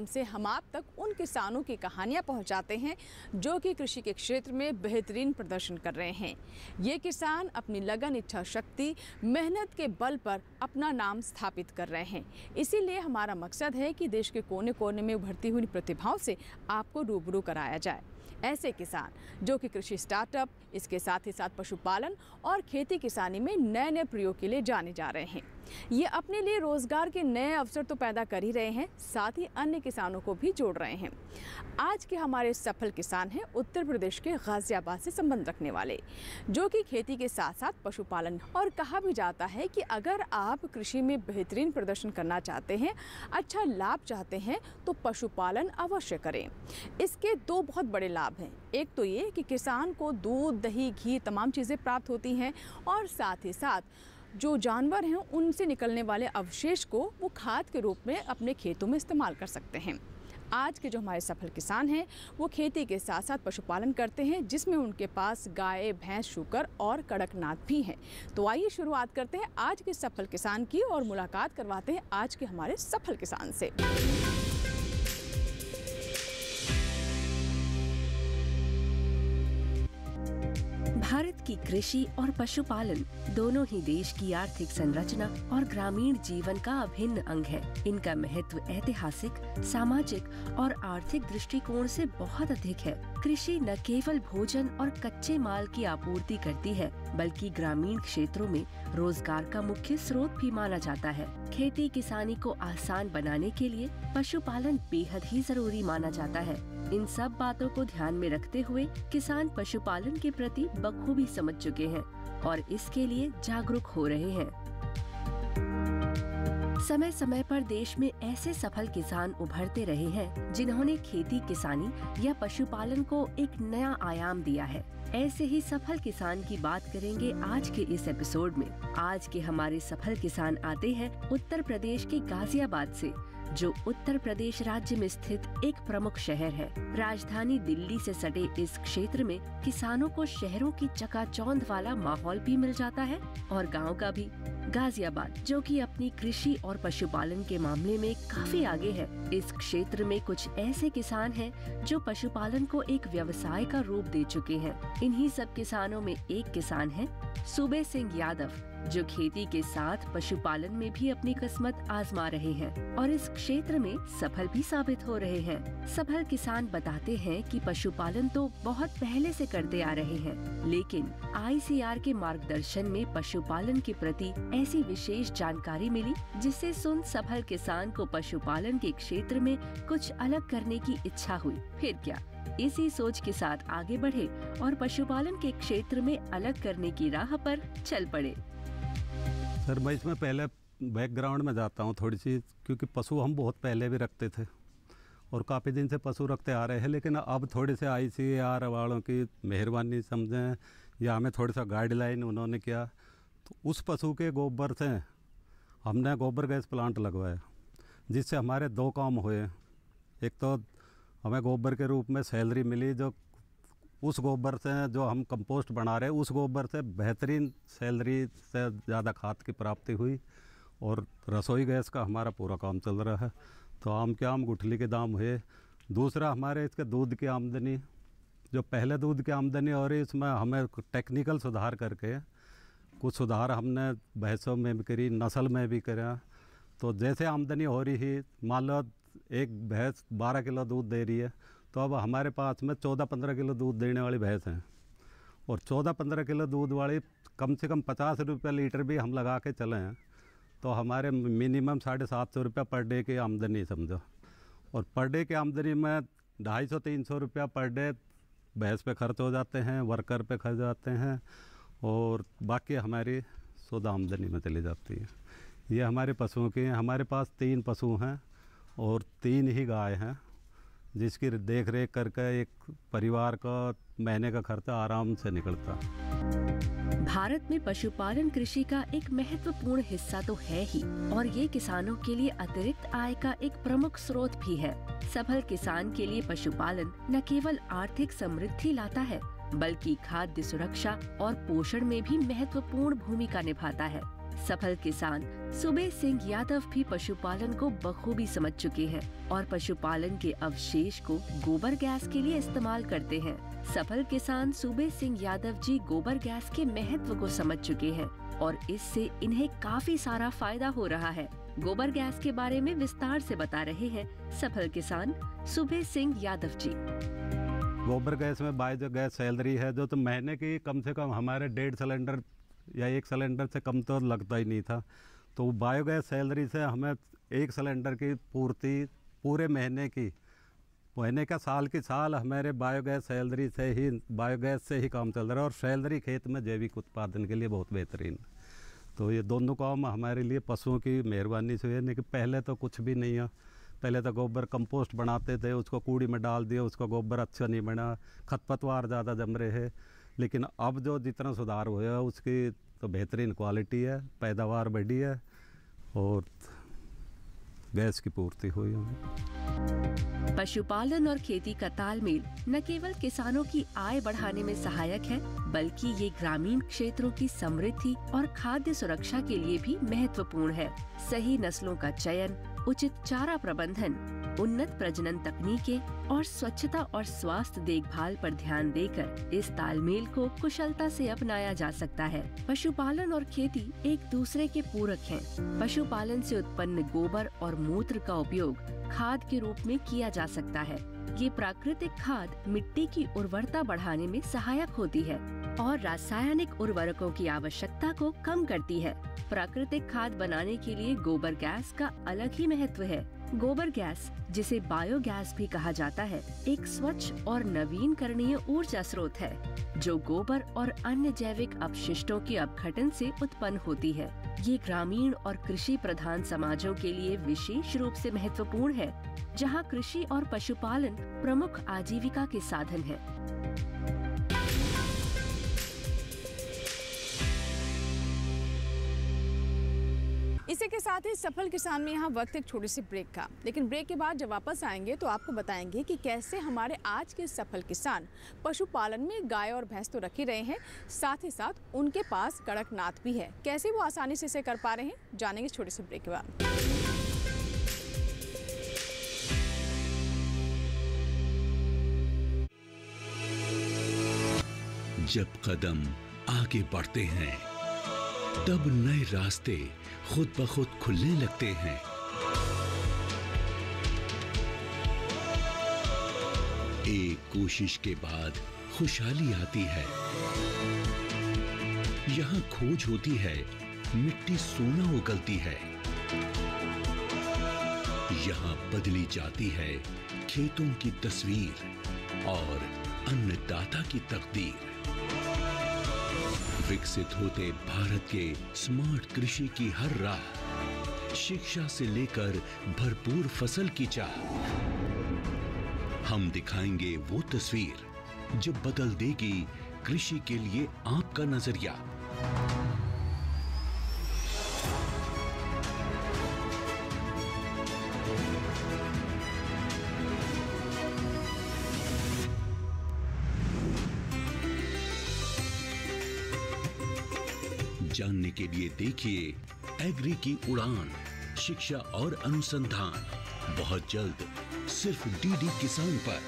माध्यम से हम आप तक उन किसानों की कहानियाँ पहुंचाते हैं जो कि कृषि के क्षेत्र में बेहतरीन प्रदर्शन कर रहे हैं। ये किसान अपनी लगन इच्छा शक्ति, मेहनत के बल पर अपना नाम स्थापित कर रहे हैं। इसीलिए हमारा मकसद है कि देश के कोने कोने में उभरती हुई प्रतिभाओं से आपको रूबरू कराया जाए। ऐसे किसान, जो कि कृषि स्टार्टअप इसके साथ ही साथ पशुपालन और खेती किसानी में नए नए प्रयोग के लिए जाने जा रहे हैं। ये अपने लिए रोज़गार के नए अवसर तो पैदा कर ही रहे हैं, साथ ही अन्य किसानों को भी जोड़ रहे हैं। आज के हमारे सफल किसान हैं उत्तर प्रदेश के गाजियाबाद से संबंध रखने वाले, जो कि खेती के साथ साथ पशुपालन और कहा भी जाता है कि अगर आप कृषि में बेहतरीन प्रदर्शन करना चाहते हैं अच्छा लाभ चाहते हैं तो पशुपालन अवश्य करें। इसके दो बहुत बड़े लाभ हैं। एक तो ये कि किसान को दूध, दही, घी तमाम चीज़ें प्राप्त होती हैं और साथ ही साथ जो जानवर हैं, उनसे निकलने वाले अवशेष को वो खाद के रूप में अपने खेतों में इस्तेमाल कर सकते हैं। आज के जो हमारे सफल किसान हैं, वो खेती के साथ साथ पशुपालन करते हैं, जिसमें उनके पास गाय, भैंस, शुकर और कड़कनाथ भी हैं। तो आइए शुरुआत करते हैं आज के सफल किसान की और मुलाकात करवाते हैं आज के हमारे सफल किसान से। भारत की कृषि और पशुपालन, दोनों ही देश की आर्थिक संरचना और ग्रामीण जीवन का अभिन्न अंग है। इनका महत्व ऐतिहासिक, सामाजिक और आर्थिक दृष्टिकोण से बहुत अधिक है। कृषि न केवल भोजन और कच्चे माल की आपूर्ति करती है, बल्कि ग्रामीण क्षेत्रों में रोज़गार का मुख्य स्रोत भी माना जाता है। खेती किसानी को आसान बनाने के लिए पशुपालन बेहद ही ज़रूरी माना जाता है। इन सब बातों को ध्यान में रखते हुए किसान पशुपालन के प्रति बखूबी समझ चुके हैं और इसके लिए जागरूक हो रहे हैं। समय समय पर देश में ऐसे सफल किसान उभरते रहे हैं, जिन्होंने खेती किसानी या पशुपालन को एक नया आयाम दिया है। ऐसे ही सफल किसान की बात करेंगे आज के इस एपिसोड में। आज के हमारे सफल किसान आते हैं उत्तर प्रदेश के गाजियाबाद से, जो उत्तर प्रदेश राज्य में स्थित एक प्रमुख शहर है। राजधानी दिल्ली से सटे इस क्षेत्र में किसानों को शहरों की चकाचौंध वाला माहौल भी मिल जाता है और गाँव का भी। गाजियाबाद, जो कि अपनी कृषि और पशुपालन के मामले में काफ़ी आगे है। इस क्षेत्र में कुछ ऐसे किसान हैं, जो पशुपालन को एक व्यवसाय का रूप दे चुके हैं। इन्हीं सब किसानों में एक किसान है, सुबे सिंह यादव। जो खेती के साथ पशुपालन में भी अपनी किस्मत आजमा रहे हैं और इस क्षेत्र में सफल भी साबित हो रहे हैं। सफल किसान बताते हैं कि पशुपालन तो बहुत पहले से करते आ रहे हैं, लेकिन आईसीआर के मार्गदर्शन में पशुपालन के प्रति ऐसी विशेष जानकारी मिली, जिससे सुन सफल किसान को पशुपालन के क्षेत्र में कुछ अलग करने की इच्छा हुई। फिर क्या? इसी सोच के साथ आगे बढ़े और पशुपालन के क्षेत्र में अलग करने की राह पर चल पड़े। सर, मैं इसमें पहले बैकग्राउंड में जाता हूँ थोड़ी सी, क्योंकि पशु हम बहुत पहले भी रखते थे और काफ़ी दिन से पशु रखते आ रहे हैं, लेकिन अब थोड़े से आई सी आर वालों की मेहरबानी समझें या हमें थोड़ा सा गाइडलाइन उन्होंने किया तो उस पशु के गोबर से हमने गोबर गैस प्लांट लगवाया, जिससे हमारे दो काम हुए। एक तो हमें गोबर के रूप में सैलरी मिली, जो उस गोबर से जो हम कंपोस्ट बना रहे उस गोबर से बेहतरीन सैलरी से ज़्यादा खाद की प्राप्ति हुई और रसोई गैस का हमारा पूरा काम चल रहा है। तो आम के आम गुठली के दाम हुए। दूसरा हमारे इसके दूध की आमदनी, जो पहले दूध की आमदनी हो रही इसमें हमें टेक्निकल सुधार करके कुछ सुधार हमने भैंसों में भी करी, नस्ल में भी करा। तो जैसे आमदनी हो रही है मान लो एक भैंस बारह किलो दूध दे रही है तो अब हमारे पास में चौदह पंद्रह किलो दूध देने वाली भैंस हैं। और चौदह पंद्रह किलो दूध वाली कम से कम पचास रुपये लीटर भी हम लगा के चले हैं तो हमारे मिनिमम साढ़े सात सौ रुपया पर डे की आमदनी समझो। और पर डे की आमदनी में ढाई सौ, तीन सौ रुपया पर डे भैंस पे खर्च हो जाते हैं, वर्कर पे खर्च जाते हैं, और बाकी हमारी शुद्ध आमदनी में चली जाती है। ये हमारे पशुओं की हैं, हमारे पास तीन पशु हैं और तीन ही गाय हैं। जिसकी देख रेख करके एक परिवार का महीने का खर्चा आराम से निकलता। भारत में पशुपालन कृषि का एक महत्वपूर्ण हिस्सा तो है ही, और ये किसानों के लिए अतिरिक्त आय का एक प्रमुख स्रोत भी है। सफल किसान के लिए पशुपालन न केवल आर्थिक समृद्धि लाता है, बल्कि खाद्य सुरक्षा और पोषण में भी महत्वपूर्ण भूमिका निभाता है। सफल किसान सुबे सिंह यादव भी पशुपालन को बखूबी समझ चुके हैं और पशुपालन के अवशेष को गोबर गैस के लिए इस्तेमाल करते हैं। सफल किसान सुबे सिंह यादव जी गोबर गैस के महत्व को समझ चुके हैं और इससे इन्हें काफ़ी सारा फ़ायदा हो रहा है। गोबर गैस के बारे में विस्तार से बता रहे हैं सफल किसान सुबे सिंह यादव जी। गोबर गैस में बायो गैस सैलरी है जो तो महीने की कम से कम हमारे डेढ़ सिलेंडर या एक सिलेंडर से कम तो लगता ही नहीं था। तो बायोगैस सैलरी से हमें एक सिलेंडर की पूर्ति, पूरे महीने की, महीने का साल की साल हमारे बायोगैस सैलरी से ही बायोगैस से ही काम चल रहा है और सैलरी खेत में जैविक उत्पादन के लिए बहुत बेहतरीन। तो ये दोनों काम हमारे लिए पशुओं की मेहरबानी से हुए नहीं कि पहले तो कुछ भी नहीं है। पहले तो गोबर कंपोस्ट बनाते थे, उसको कूड़ी में डाल दिया, उसका गोबर अच्छा नहीं बना खतपतवार ज़्यादा जम रहे हैं। लेकिन अब जो जितना सुधार हुआ है उसकी तो बेहतरीन क्वालिटी है, पैदावार बढ़ी है और गैस की पूर्ति हुई हमें पशुपालन और खेती का तालमेल न केवल किसानों की आय बढ़ाने में सहायक है, बल्कि ये ग्रामीण क्षेत्रों की समृद्धि और खाद्य सुरक्षा के लिए भी महत्वपूर्ण है। सही नस्लों का चयन उचित चारा प्रबंधन, उन्नत प्रजनन तकनीकें और स्वच्छता और स्वास्थ्य देखभाल पर ध्यान देकर इस तालमेल को कुशलता से अपनाया जा सकता है। पशुपालन और खेती एक दूसरे के पूरक हैं। पशुपालन से उत्पन्न गोबर और मूत्र का उपयोग खाद के रूप में किया जा सकता है। ये प्राकृतिक खाद मिट्टी की उर्वरता बढ़ाने में सहायक होती है। और रासायनिक उर्वरकों की आवश्यकता को कम करती है। प्राकृतिक खाद बनाने के लिए गोबर गैस का अलग ही महत्व है। गोबर गैस, जिसे बायोगैस भी कहा जाता है, एक स्वच्छ और नवीनकरणीय ऊर्जा स्रोत है, जो गोबर और अन्य जैविक अपशिष्टों के अपघटन से उत्पन्न होती है। ये ग्रामीण और कृषि प्रधान समाजों के लिए विशेष रूप से महत्वपूर्ण है, जहाँ कृषि और पशुपालन प्रमुख आजीविका के साधन है। साथ ही सफल किसान में यहाँ वक्त एक छोटी सी ब्रेक का। लेकिन ब्रेक के बाद जब वापस आएँगे तो आपको बताएँगे कि कैसे हमारे आज के सफल किसान पशुपालन में गाय और भैंस तो रख रहे हैं, साथ ही साथ उनके पास कड़कनाथ भी है। कैसे वो आसानी से इसे कर पा रहे हैं, जानेंगे छोटे से ब्रेक के बाद। जब कदम आगे बढ़ते हैं तब नए रास्ते खुद ब खुद खुलने लगते हैं। एक कोशिश के बाद खुशहाली आती है। यहाँ खोज होती है, मिट्टी सोना उगलती है। यहाँ बदली जाती है खेतों की तस्वीर और अन्नदाता की तकदीर। विकसित होते भारत के स्मार्ट कृषि की हर राह। शिक्षा से लेकर भरपूर फ़सल की चाह। हम दिखाएँगे वो तस्वीर जो बदल देगी कृषि के लिए आपका नज़रिया। जानने के लिए देखिए एग्री की उड़ान, शिक्षा और अनुसंधान। बहुत जल्द, सिर्फ़ डीडी किसान पर।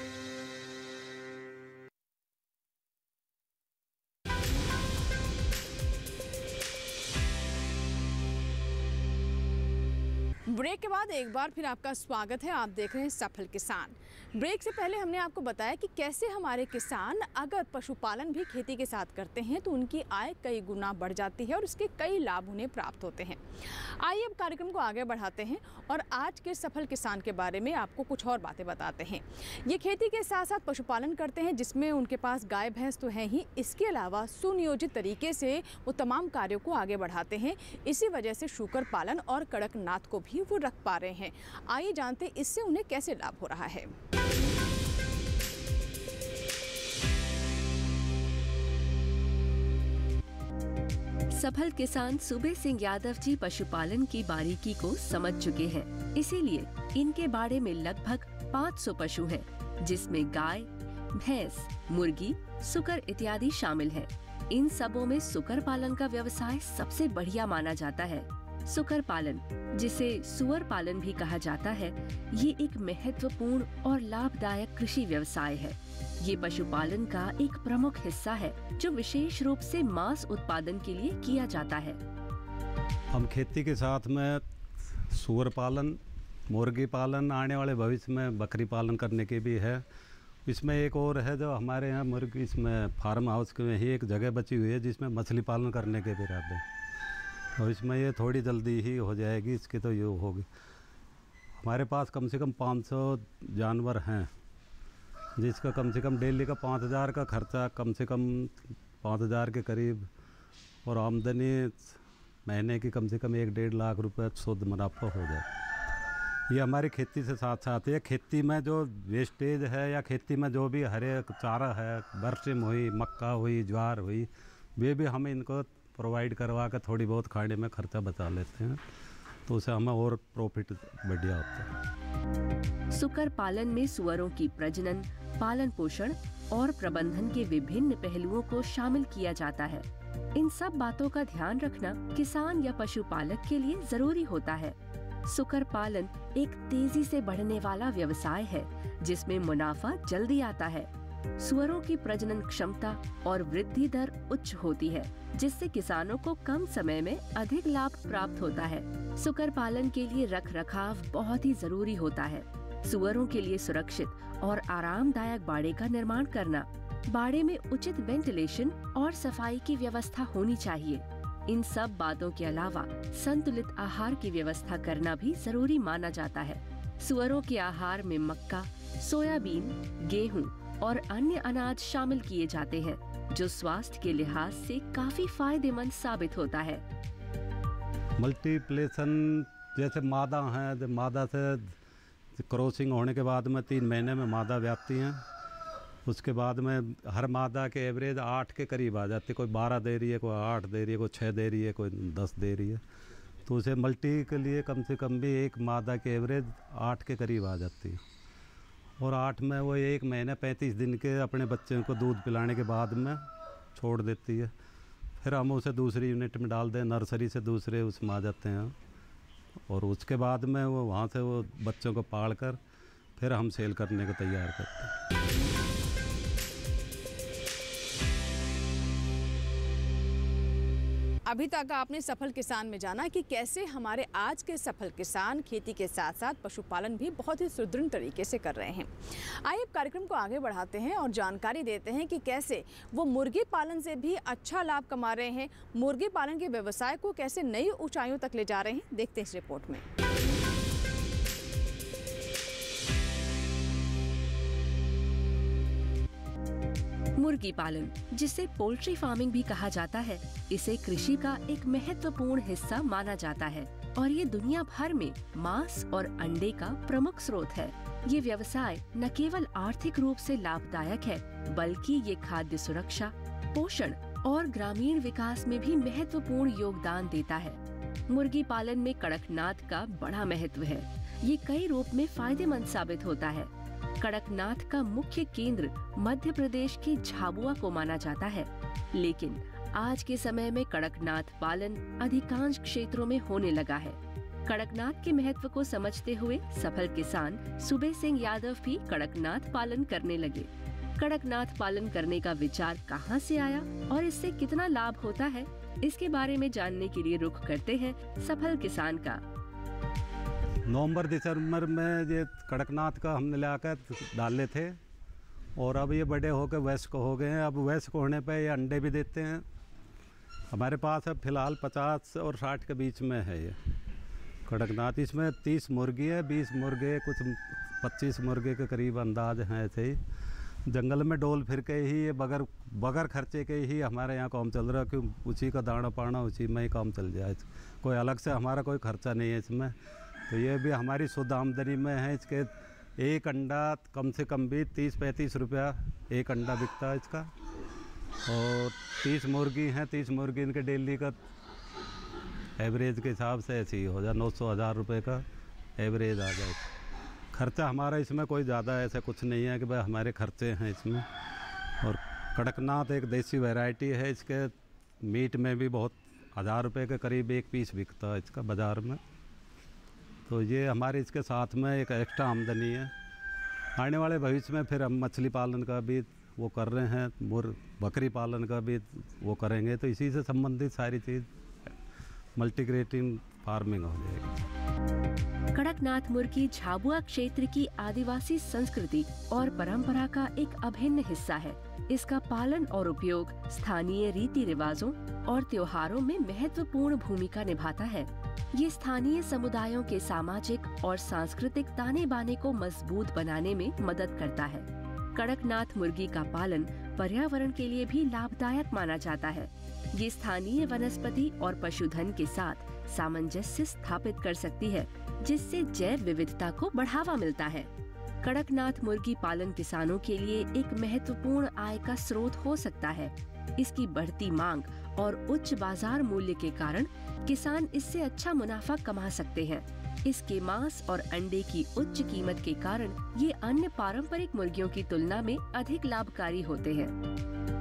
ब्रेक के बाद एक बार फिर आपका स्वागत है। आप देख रहे हैं सफल किसान। ब्रेक से पहले हमने आपको बताया कि कैसे हमारे किसान अगर पशुपालन भी खेती के साथ करते हैं तो उनकी आय कई गुना बढ़ जाती है और उसके कई लाभ उन्हें प्राप्त होते हैं। आइए अब कार्यक्रम को आगे बढ़ाते हैं और आज के सफल किसान के बारे में आपको कुछ और बातें बताते हैं। ये खेती के साथ साथ पशुपालन करते हैं, जिसमें उनके पास गाय, भैंस तो है ही। इसके अलावा सुनियोजित तरीके से वो तमाम कार्यों को आगे बढ़ाते हैं। इसी वजह से शुकर पालन और कड़कनाथ को भी वो रख पा रहे हैं। आइए जानते इससे उन्हें कैसे लाभ हो रहा है। सफल किसान सुबे सिंह यादव जी पशुपालन की बारीकी को समझ चुके हैं। इसीलिए इनके बाड़े में लगभग 500 पशु हैं, जिसमें गाय भैंस मुर्गी सुकर इत्यादि शामिल हैं। इन सबों में सुकर पालन का व्यवसाय सबसे बढ़िया माना जाता है। सुकर पालन, जिसे सुअर पालन भी कहा जाता है, ये एक महत्वपूर्ण और लाभदायक कृषि व्यवसाय है। ये पशुपालन का एक प्रमुख हिस्सा है, जो विशेष रूप से मांस उत्पादन के लिए किया जाता है। हम खेती के साथ में सुअर पालन, मुर्गी पालन, आने वाले भविष्य में बकरी पालन करने की भी है। इसमें एक और है जो हमारे यहाँ मुर्गी, इसमें फार्म हाउस में ही एक जगह बची हुई है, जिसमें मछली पालन करने के भी रहते हैं। और इसमें ये थोड़ी जल्दी ही हो जाएगी, इसकी तो ये होगी। हमारे पास कम से कम 500 जानवर हैं, जिसका कम से कम डेली का पाँच हज़ार का खर्चा, कम से कम पाँच हज़ार के करीब, और आमदनी महीने की कम से कम एक डेढ़ लाख रुपए शुद्ध मुनाफा हो जाए। ये हमारी खेती से साथ साथ है खेती में जो वेस्टेज है, या खेती में जो भी हरे चारा है, बरसिम हुई, मक्का हुई, ज्वार हुई, वे भी हम इनको प्रोवाइड करवा कर थोड़ी बहुत खाने में खर्चा बचा लेते हैं तो उससे हमें और प्रॉफिट बढ़िया होता है। सुकर पालन में सुअरों की प्रजनन, पालन पोषण और प्रबंधन के विभिन्न पहलुओं को शामिल किया जाता है। इन सब बातों का ध्यान रखना किसान या पशुपालक के लिए ज़रूरी होता है। सुकर पालन एक तेज़ी से बढ़ने वाला व्यवसाय है, जिसमें मुनाफा जल्दी आता है। सुअरों की प्रजनन क्षमता और वृद्धि दर उच्च होती है, जिससे किसानों को कम समय में अधिक लाभ प्राप्त होता है। सुकर पालन के लिए रख रखाव बहुत ही ज़रूरी होता है। सुअरों के लिए सुरक्षित और आरामदायक बाड़े का निर्माण करना, बाड़े में उचित वेंटिलेशन और सफ़ाई की व्यवस्था होनी चाहिए। इन सब बातों के अलावा संतुलित आहार की व्यवस्था करना भी ज़रूरी माना जाता है। सुअरों के आहार में मक्का, सोयाबीन, गेहूँ और अन्य अनाज शामिल किए जाते हैं, जो स्वास्थ्य के लिहाज से काफ़ी फ़ायदेमंद साबित होता है। मल्टीप्लेशन, जैसे मादा हैं मादा से क्रॉसिंग होने के बाद में तीन महीने में मादा व्यापती हैं। उसके बाद में हर मादा के एवरेज आठ के करीब आ जाती है। कोई बारह दे रही है, कोई आठ दे रही है, कोई छः दे रही है, कोई दस दे रही है। तो उसे मल्टी के लिए कम से कम भी एक मादा के एवरेज आठ के करीब आ जाती है। और आठ में वो एक महीने पैंतीस दिन के अपने बच्चे को दूध पिलाने के बाद में छोड़ देती है। फिर हम उसे दूसरी यूनिट में डाल दें नर्सरी से दूसरे उसमें आ जाते हैं। और उसके बाद में वो वहाँ से वो बच्चों को पाल कर फिर हम सेल करने को तैयार करते हैं। अभी तक आपने सफल किसान में जाना कि कैसे हमारे आज के सफल किसान खेती के साथ साथ पशुपालन भी बहुत ही सुदृढ़ तरीके से कर रहे हैं। आइए कार्यक्रम को आगे बढ़ाते हैं और जानकारी देते हैं कि कैसे वो मुर्गी पालन से भी अच्छा लाभ कमा रहे हैं। मुर्गी पालन के व्यवसाय को कैसे नई ऊंचाइयों तक ले जा रहे हैं, देखते हैं इस रिपोर्ट में। मुर्गी पालन, जिसे पोल्ट्री फ़ार्मिंग भी कहा जाता है, इसे कृषि का एक महत्वपूर्ण हिस्सा माना जाता है। और ये दुनिया भर में मांस और अंडे का प्रमुख स्रोत है। ये व्यवसाय न केवल आर्थिक रूप से लाभदायक है, बल्कि ये खाद्य सुरक्षा, पोषण और ग्रामीण विकास में भी महत्वपूर्ण योगदान देता है। मुर्गी पालन में कड़कनाथ का बड़ा महत्व है। ये कई रूप में फ़ायदेमंद साबित होता है। कड़कनाथ का मुख्य केंद्र मध्य प्रदेश के झाबुआ को माना जाता है। लेकिन आज के समय में कड़कनाथ पालन अधिकांश क्षेत्रों में होने लगा है। कड़कनाथ के महत्व को समझते हुए सफल किसान सुबे सिंह यादव भी कड़कनाथ पालन करने लगे। कड़कनाथ पालन करने का विचार कहाँ से आया और इससे कितना लाभ होता है, इसके बारे में जानने के लिए रुख करते हैं सफल किसान का नवंबर, दिसंबर में ये कड़कनाथ का हमने लाकर डाले थे और अब ये बड़े होकर वयस्क हो गए हैं। अब वयस्क होने पे ये अंडे भी देते हैं। हमारे पास अब फ़िलहाल पचास और साठ के बीच में है ये कड़कनाथ। इसमें तीस मुर्गी है, बीस मुर्गे, कुछ पच्चीस मुर्गे के करीब अंदाज हैं ऐसे ही। जंगल में डोल फिर के ही ये बगैर बगैर खर्चे के ही हमारे यहाँ काम चल रहा है। क्यों? उसी का दाना पाना, उसी में ही काम चल जाए। कोई अलग से हमारा कोई खर्चा नहीं है इसमें। तो ये भी हमारी शुद्ध आमदनी में है इसके, एक अंडा कम से कम भी तीस पैंतीस रुपया एक अंडा बिकता है इसका। और तीस मुर्गी हैं, तीस मुर्गी इनके डेली का एवरेज के हिसाब से ऐसे ही हो जाए, नौ सौ हज़ार रुपये का एवरेज आ जाए। खर्चा हमारा इसमें कोई ज़्यादा ऐसा कुछ नहीं है कि भाई हमारे खर्चे हैं इसमें। और कड़कनाथ एक देसी वैरायटी है, इसके मीट में भी बहुत हज़ार रुपये के करीब एक पीस बिकता है इसका बाज़ार में। तो ये हमारे इसके साथ में एक एक्स्ट्रा आमदनी है। आने वाले भविष्य में फिर हम मछली पालन का भी वो कर रहे हैं, मुर, बकरी पालन का भी वो करेंगे तो इसी से संबंधित सारी चीज़ मल्टीग्रेटिंग फ़ार्मिंग हो जाएगी। कड़कनाथ मुर्गी झाबुआ क्षेत्र की आदिवासी संस्कृति और परंपरा का एक अभिन्न हिस्सा है। इसका पालन और उपयोग स्थानीय रीति रिवाजों और त्योहारों में महत्वपूर्ण भूमिका निभाता है। ये स्थानीय समुदायों के सामाजिक और सांस्कृतिक ताने बाने को मज़बूत बनाने में मदद करता है। कड़कनाथ मुर्गी का पालन पर्यावरण के लिए भी लाभदायक माना जाता है। ये स्थानीय वनस्पति और पशुधन के साथ सामंजस्य स्थापित कर सकती है, जिससे जैव विविधता को बढ़ावा मिलता है। कड़कनाथ मुर्गी पालन किसानों के लिए एक महत्वपूर्ण आय का स्रोत हो सकता है। इसकी बढ़ती मांग और उच्च बाज़ार मूल्य के कारण किसान इससे अच्छा मुनाफा कमा सकते हैं। इसके मांस और अंडे की उच्च कीमत के कारण ये अन्य पारंपरिक मुर्गियों की तुलना में अधिक लाभकारी होते हैं।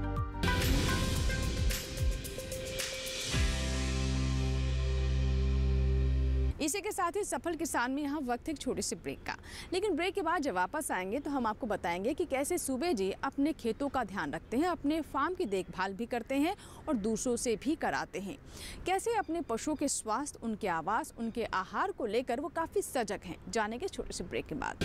इसी के साथ ही सफल किसान में यहाँ वक्त एक छोटे से ब्रेक का। लेकिन ब्रेक के बाद जब वापस आएँगे तो हम आपको बताएँगे कि कैसे सूबे जी अपने खेतों का ध्यान रखते हैं, अपने फार्म की देखभाल भी करते हैं और दूसरों से भी कराते हैं। कैसे अपने पशुओं के स्वास्थ्य, उनके आवास, उनके आहार को लेकर वो काफ़ी सजग हैं जाने के छोटे से ब्रेक के बाद।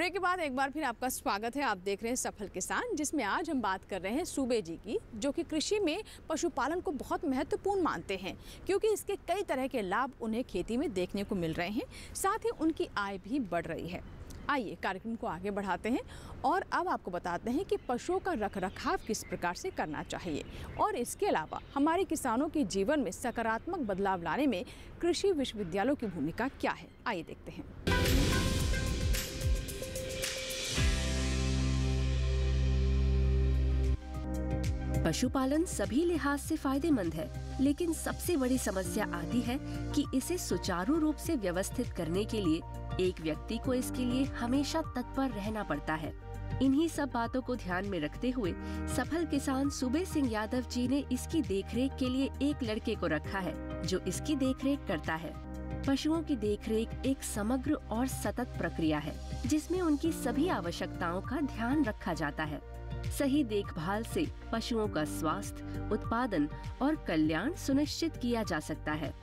ब्रेक के बाद एक बार फिर आपका स्वागत है। आप देख रहे हैं सफल किसान, जिसमें आज हम बात कर रहे हैं सूबे जी की, जो कि कृषि में पशुपालन को बहुत महत्वपूर्ण मानते हैं, क्योंकि इसके कई तरह के लाभ उन्हें खेती में देखने को मिल रहे हैं, साथ ही उनकी आय भी बढ़ रही है। आइए कार्यक्रम को आगे बढ़ाते हैं और अब आपको बताते हैं कि पशुओं का रख रखाव किस प्रकार से करना चाहिए। और इसके अलावा हमारे किसानों के जीवन में सकारात्मक बदलाव लाने में कृषि विश्वविद्यालयों की भूमिका क्या है? आइए देखते हैं। पशुपालन सभी लिहाज से फ़ायदेमंद है, लेकिन सबसे बड़ी समस्या आती है कि इसे सुचारू रूप से व्यवस्थित करने के लिए एक व्यक्ति को इसके लिए हमेशा तत्पर रहना पड़ता है। इन्हीं सब बातों को ध्यान में रखते हुए सफल किसान सुबे सिंह यादव जी ने इसकी देखरेख के लिए एक लड़के को रखा है, जो इसकी देखरेख करता है। पशुओं की देखरेख एक समग्र और सतत प्रक्रिया है, जिसमें उनकी सभी आवश्यकताओं का ध्यान रखा जाता है। सही देखभाल से पशुओं का स्वास्थ्य, उत्पादन और कल्याण सुनिश्चित किया जा सकता है।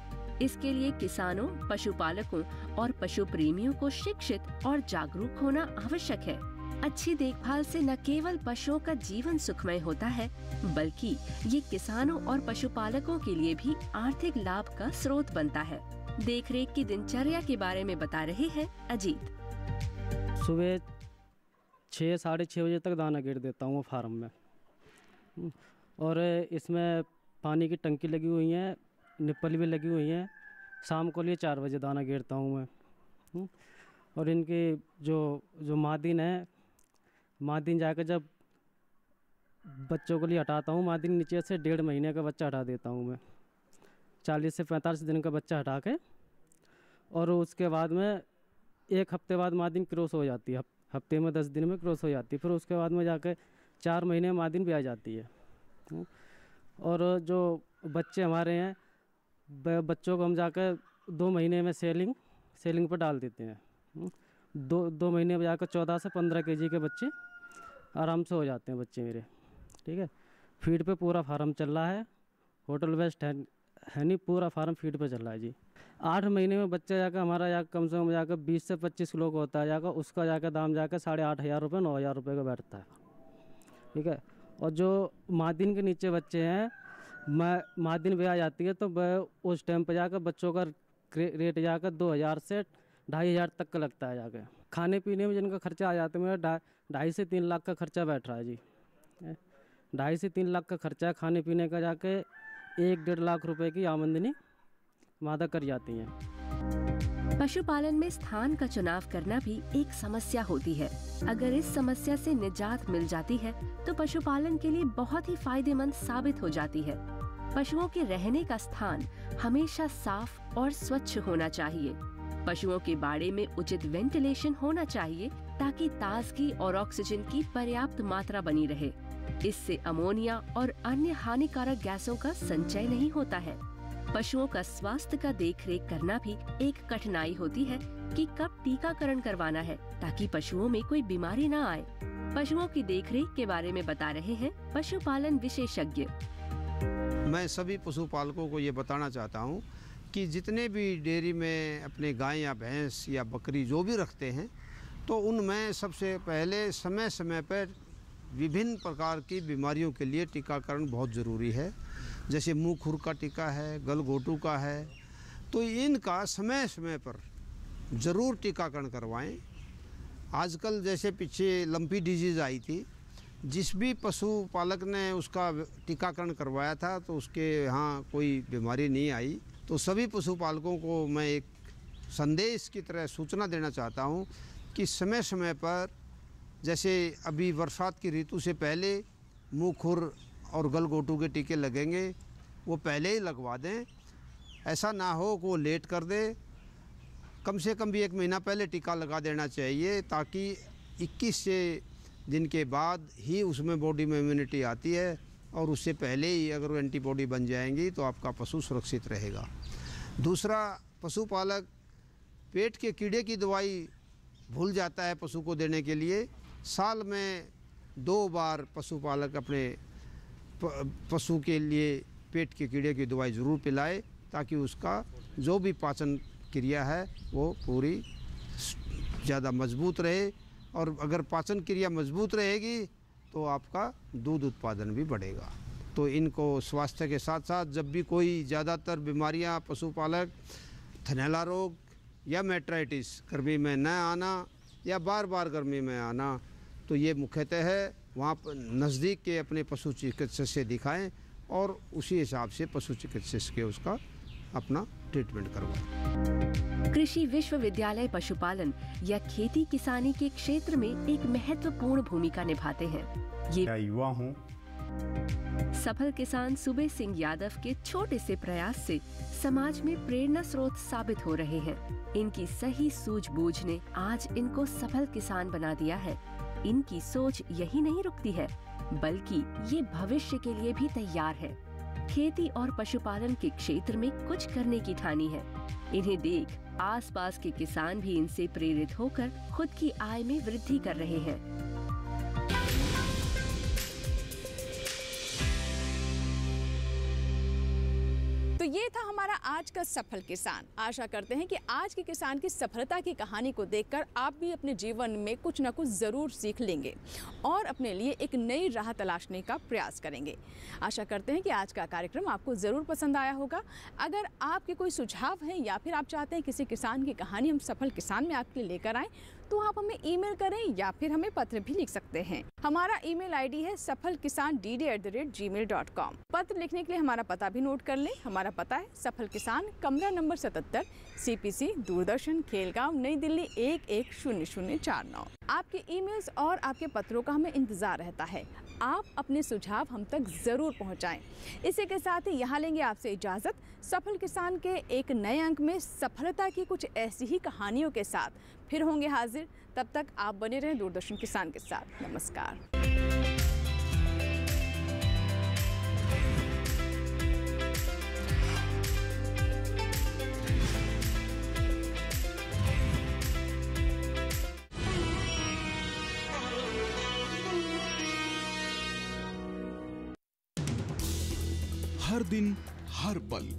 इसके लिए किसानों, पशुपालकों और पशु प्रेमियों को शिक्षित और जागरूक होना आवश्यक है। अच्छी देखभाल से न केवल पशुओं का जीवन सुखमय होता है, बल्कि ये किसानों और पशुपालकों के लिए भी आर्थिक लाभ का स्रोत बनता है। देखरेख की दिनचर्या के बारे में बता रहे हैं अजीत। सुबह छः साढ़े छः बजे तक दाना गिर देता हूँ फार्म में। हम्म, और इसमें पानी की टंकी लगी हुई है निप्पल भी लगी हुई हैं। शाम को लिए चार बजे दाना गिरता हूँ मैं। हम्म, और इनकी जो जो मादिन है मादिन जाकर जब बच्चों के लिए हटाता हूँ मादिन नीचे से डेढ़ महीने का बच्चा हटा देता हूँ मैं। चालीस से पैंतालीस दिन का बच्चा हटा के और उसके बाद में एक हफ़्ते बाद मादिन क्रॉस हो जाती है। हफ़्ते में दस दिन में क्रॉस हो जाती है, फिर उसके बाद में जाकर चार महीने में मादिन भी आ जाती है। हम्म। और जो बच्चे हमारे हैं बच्चों को हम जाकर दो महीने में सेलिंग सेलिंग पर डाल देते हैं। हम्म। दो दो महीने में जाकर चौदह से पंद्रह के के बच्चे आराम से हो जाते हैं बच्चे मेरे। ठीक है? फ़ीड पे पूरा फार्म चल रहा है, होटल वेस्ट है है नहीं, पूरा फार्म फ़ीड पे चल रहा है जी। आठ महीने में बच्चा जाकर, हमारा जाकर कम से कम जाकर बीस से पच्चीस किलो का होता है जाकर, उसका जाकर दाम जाकर साढ़े आठ हज़ार रुपये, नौ हज़ार रुपये का बैठता है। ठीक है? और जो मादिन के नीचे बच्चे हैं, मैं, मादिन ब्याह जाती है तो वह उस टाइम पर जाकर बच्चों का रेट जाकर दो हज़ार से ढाई हज़ार तक का लगता है जाकर खाने पीने में जिनका खर्चा आ जाता है, मेरा ढाई से तीन लाख का खर्चा बैठ रहा है जी। ढाई से तीन लाख का खर्चा है खाने पीने का जाके एक डेढ़ लाख रुपए की आमदनी मादा कर जाती हैं। पशुपालन में स्थान का चुनाव करना भी एक समस्या होती है। अगर इस समस्या से निजात मिल जाती है तो पशुपालन के लिए बहुत ही फ़ायदेमंद साबित हो जाती है। पशुओं के रहने का स्थान हमेशा साफ़ और स्वच्छ होना चाहिए। पशुओं के बाड़े में उचित वेंटिलेशन होना चाहिए, ताकि ताजगी और ऑक्सीजन की पर्याप्त मात्रा बनी रहे। इससे अमोनिया और अन्य हानिकारक गैसों का संचय नहीं होता है। पशुओं का स्वास्थ्य का देखरेख करना भी एक कठिनाई होती है कि कब टीकाकरण करवाना है, ताकि पशुओं में कोई बीमारी न आए। पशुओं की देखरेख के बारे में बता रहे हैं पशुपालन विशेषज्ञ। मैं सभी पशुपालकों को ये बताना चाहता हूँ कि जितने भी डेयरी में अपने गाय या भैंस या बकरी जो भी रखते हैं तो उनमें सबसे पहले समय समय पर विभिन्न प्रकार की बीमारियों के लिए टीकाकरण बहुत ज़रूरी है। जैसे मुँह खुर का टीका है गलघोटू का है तो इनका समय समय पर ज़रूर टीकाकरण करवाएँ। आजकल जैसे पीछे लंपी डिज़ीज़ आई थी, जिस भी पशुपालक ने उसका टीकाकरण करवाया था तो उसके यहाँ कोई बीमारी नहीं आई। तो सभी पशुपालकों को मैं एक संदेश की तरह सूचना देना चाहता हूँ कि समय समय पर, जैसे अभी बरसात की ऋतु से पहले मुँह खुर और गलगोटू के टीके लगेंगे, वो पहले ही लगवा दें। ऐसा ना हो कि वो लेट कर दे। कम से कम भी एक महीना पहले टीका लगा देना चाहिए, ताकि 21 से दिन के बाद ही उसमें बॉडी में इम्यूनिटी आती है और उससे पहले ही अगर एंटीबॉडी बन जाएँगी तो आपका पशु सुरक्षित रहेगा। दूसरा, पशुपालक पेट के कीड़े की दवाई भूल जाता है पशु को देने के लिए। साल में दो बार पशुपालक अपने पशु के लिए, पेट के कीड़े की दवाई ज़रूर पिलाए, ताकि उसका जो भी पाचन क्रिया है, वो पूरी ज़्यादा मज़बूत रहे। और अगर पाचन क्रिया मज़बूत रहेगी तो आपका दूध उत्पादन भी बढ़ेगा। तो इनको स्वास्थ्य के साथ साथ जब भी कोई ज़्यादातर बीमारियाँ, पशुपालक, थनैला रोग या मेट्राइटिस, गर्मी में न आना या बार बार गर्मी में आना तो ये मुख्यतः है वहाँ पर नज़दीक के अपने पशु चिकित्सक से दिखाएँ और उसी हिसाब से पशु चिकित्सक के उसका अपना ट्रीटमेंट करवाएँ। कृषि विश्वविद्यालय पशुपालन या खेती किसानी के क्षेत्र में एक महत्वपूर्ण भूमिका निभाते हैं। ये युवा हूँ। सफल किसान सुबे सिंह यादव के छोटे से प्रयास से समाज में प्रेरणा स्रोत साबित हो रहे हैं। इनकी सही सूझबूझ ने आज इनको सफल किसान बना दिया है। इनकी सोच यही नहीं रुकती है, बल्कि ये भविष्य के लिए भी तैयार है। खेती और पशुपालन के क्षेत्र में कुछ करने की ठानी है। इन्हें देख आसपास के किसान भी इनसे प्रेरित होकर खुद की आय में वृद्धि कर रहे हैं। आज का सफल किसान। आशा करते हैं कि आज के किसान की सफलता की कहानी को देखकर आप भी अपने जीवन में कुछ ना कुछ ज़रूर सीख लेंगे और अपने लिए एक नई राह तलाशने का प्रयास करेंगे। आशा करते हैं कि आज का कार्यक्रम आपको ज़रूर पसंद आया होगा। अगर आपके कोई सुझाव हैं या फिर आप चाहते हैं किसी किसान की कहानी हम सफल किसान में आपके लिए लेकर आएँ तो आप हमें ईमेल करें या फिर हमें पत्र भी लिख सकते हैं। हमारा ईमेल आईडी है Safal Kisan D D at the rate Gmail dot com पत्र लिखने के लिए हमारा पता भी नोट कर लें। हमारा पता है सफल किसान कमरा नंबर सतहत्तर C P C Doordarshan, Khelgaon, नई दिल्ली, एक एक शून्य शून्य चार नौ। आपके ईमेल्स और आपके पत्रों का हमें इंतज़ार रहता है। आप अपने सुझाव हम तक ज़रूर पहुंचाएँ। इसी के साथ ही यहाँ लेंगे आपसे इजाज़त सफल किसान के एक नए अंक में सफलता की कुछ ऐसी ही कहानियों के साथ। फिर होंगे हाजिर। तब तक आप बने रहें दूरदर्शन किसान के साथ। नमस्कार। दिन हर पल।